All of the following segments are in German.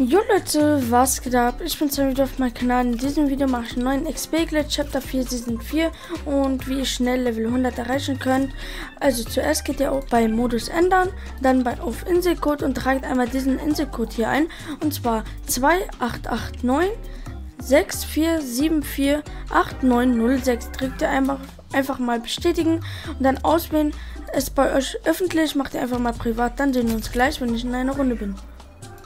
Jo Leute, was geht ab? Ich bin Sam wieder auf meinem Kanal. In diesem Video mache ich einen neuen XP Glitch Chapter 4 Season 4 und wie ihr schnell Level 100 erreichen könnt. Also zuerst geht ihr auch bei Modus ändern, dann bei auf Inselcode und tragt einmal diesen Inselcode hier ein und zwar 2889 6474 8906. Trägt ihr einfach, einfach mal bestätigen und dann auswählen. Ist bei euch öffentlich, macht ihr einfach mal privat, dann sehen wir uns gleich, wenn ich in einer Runde bin.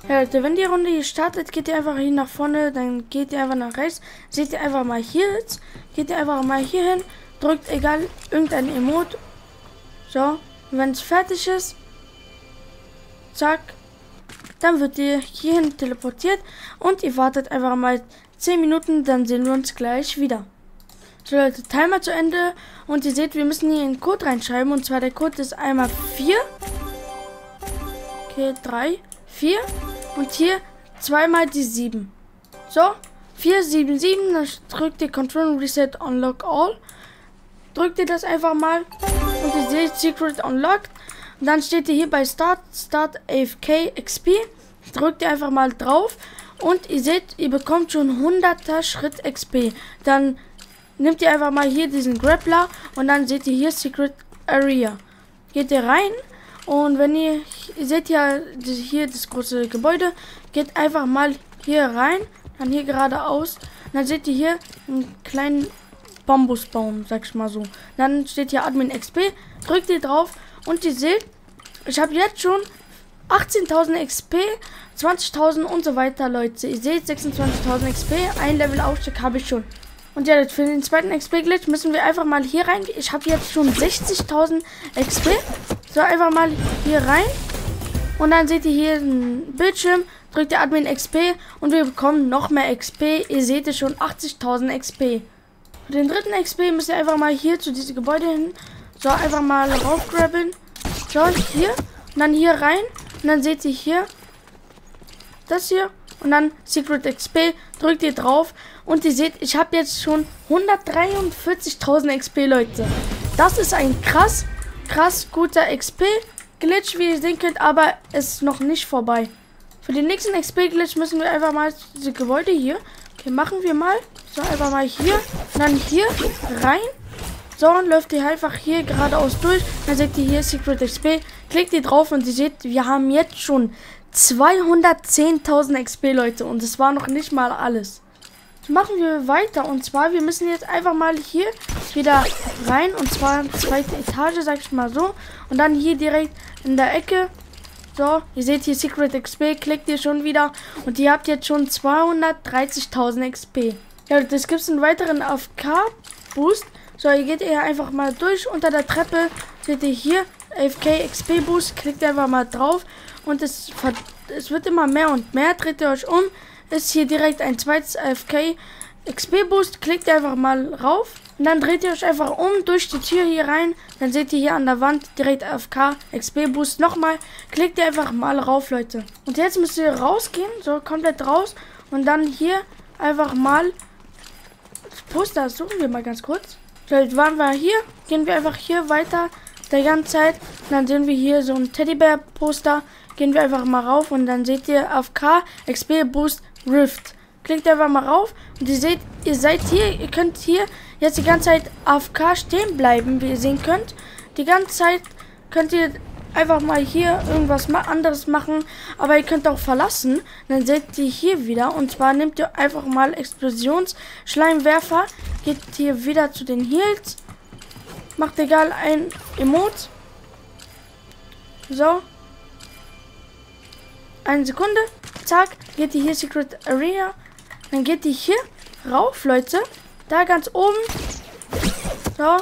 Ja, Leute, wenn die Runde hier startet, geht ihr einfach hier nach vorne, dann geht ihr einfach nach rechts, seht ihr einfach mal hier jetzt, geht ihr einfach mal hier hin, drückt egal irgendein Emote. So, wenn es fertig ist, zack, dann wird ihr hierhin teleportiert und ihr wartet einfach mal 10 Minuten, dann sehen wir uns gleich wieder. So Leute, Timer zu Ende und ihr seht, wir müssen hier einen Code reinschreiben und zwar der Code ist einmal 4, okay, 3, 4 und hier zweimal die 7. So, 477, dann drückt ihr Control Reset Unlock All. Drückt ihr das einfach mal und ihr seht Secret Unlocked. Und dann steht ihr hier bei Start, Start AFK XP. Drückt ihr einfach mal drauf und ihr seht, ihr bekommt schon 100er Schritt XP. Dann nehmt ihr einfach mal hier diesen Grappler und dann seht ihr hier Secret Area. Geht ihr rein und wenn ihr, ihr seht ja hier das große Gebäude, geht einfach mal hier rein, dann hier geradeaus. Dann seht ihr hier einen kleinen Bambusbaum, sag ich mal so. Dann steht hier Admin XP, drückt ihr drauf und ihr seht, ich habe jetzt schon 18.000 XP, 20.000 und so weiter, Leute. Ihr seht 26.000 XP, ein Level Aufstieg habe ich schon. Und ja, für den zweiten XP-Glitch müssen wir einfach mal hier rein. Ich habe jetzt schon 60.000 XP. So, einfach mal hier rein. Und dann seht ihr hier einen Bildschirm. Drückt ihr Admin XP und wir bekommen noch mehr XP. Ihr seht es schon 80.000 XP. Für den dritten XP müsst ihr einfach mal hier zu diesem Gebäude hin. So, einfach mal raufgrabbeln. So, hier. Und dann hier rein. Und dann seht ihr hier das hier und dann Secret XP, drückt ihr drauf und ihr seht, ich habe jetzt schon 143.000 XP, Leute. Das ist ein krass, krass guter XP-Glitch, wie ihr sehen könnt, aber es ist noch nicht vorbei. Für den nächsten XP-Glitch müssen wir einfach mal diese Gebäude hier, okay, machen wir mal, so einfach mal hier dann hier rein. So, und läuft ihr einfach hier geradeaus durch. Dann seht ihr hier Secret XP. Klickt ihr drauf und ihr seht, wir haben jetzt schon 210.000 XP, Leute. Und es war noch nicht mal alles. Machen wir weiter. Und zwar, wir müssen jetzt einfach mal hier wieder rein. Und zwar zweite Etage, sag ich mal so. Und dann hier direkt in der Ecke. So, ihr seht hier Secret XP. Klickt ihr schon wieder. Und ihr habt jetzt schon 230.000 XP. Ja, das gibt es einen weiteren AFK-Boost. So, ihr geht hier einfach mal durch unter der Treppe. Seht ihr hier AFK XP Boost. Klickt einfach mal drauf und es, es wird immer mehr und mehr. Dreht ihr euch um, ist hier direkt ein zweites AFK XP Boost. Klickt einfach mal rauf und dann dreht ihr euch einfach um durch die Tür hier rein. Dann seht ihr hier an der Wand direkt AFK XP Boost. Nochmal, klickt ihr einfach mal rauf, Leute. Und jetzt müsst ihr rausgehen, so komplett raus und dann hier einfach mal Poster suchen wir mal ganz kurz. Jetzt waren wir hier, gehen wir einfach hier weiter der ganze Zeit. Und dann sehen wir hier so ein Teddybär-Poster. Gehen wir einfach mal rauf und dann seht ihr AFK XP Boost Rift. Klickt einfach mal rauf und ihr seht, ihr seid hier, ihr könnt hier jetzt die ganze Zeit AFK stehen bleiben, wie ihr sehen könnt. Die ganze Zeit könnt ihr einfach mal hier irgendwas anderes machen, aber ihr könnt auch verlassen. Dann seht ihr hier wieder und zwar nehmt ihr einfach mal Explosionsschleimwerfer, geht hier wieder zu den Heals, macht egal ein Emote. So, eine Sekunde. Zack, geht die hier Secret Area. Dann geht die hier rauf, Leute. Da ganz oben. So.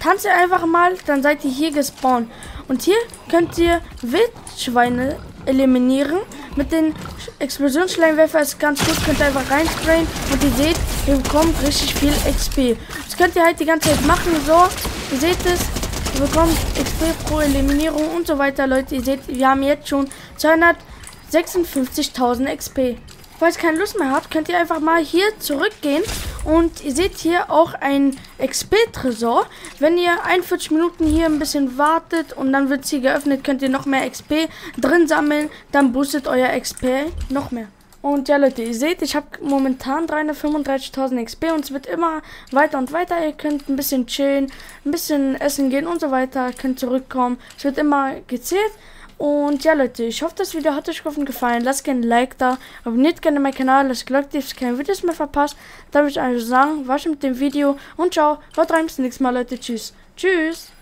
Tanzt ihr einfach mal, dann seid ihr hier gespawnt. Und hier könnt ihr Wildschweine eliminieren. Mit den Explosionsschleimwerfer ist ganz gut. Könnt ihr einfach reinsprayen. Und ihr seht, ihr bekommt richtig viel XP. Das könnt ihr halt die ganze Zeit machen. So, ihr seht es. Ihr bekommt XP pro Eliminierung und so weiter, Leute. Ihr seht, wir haben jetzt schon 256.000 XP. Falls ihr keine Lust mehr habt, könnt ihr einfach mal hier zurückgehen Und ihr seht hier auch ein XP-Tresor. Wenn ihr 41 Minuten hier ein bisschen wartet und dann wird sie geöffnet, könnt ihr noch mehr XP drin sammeln. Dann boostet euer XP noch mehr. Und ja, Leute, ihr seht, ich habe momentan 335.000 XP und es wird immer weiter und weiter. Ihr könnt ein bisschen chillen, ein bisschen essen gehen und so weiter. Könnt zurückkommen. Es wird immer gezählt. Und ja, Leute, ich hoffe, das Video hat euch gefallen. Lasst gerne ein Like da. Abonniert gerne meinen Kanal. Lasst Glocke, dass ihr keine Videos mehr verpasst. Da würde ich einfach sagen, was mit dem Video. Und ciao. Haut rein, bis zum nächsten Mal, Leute. Tschüss. Tschüss.